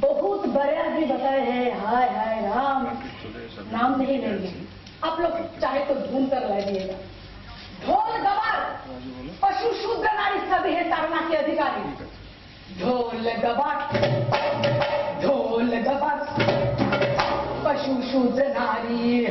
बहुत बड़े आदमी बताए हैं, हाय हाय, राम। नाम नहीं लेंगे। आप लोग चाहे तो ढूंढ कर लाइएगा ढोल गबर पशु शुद्ध नारी सभी है तारना के अधिकारी। ढोल गबर ढोल गबर पशु शुद्ध नारी।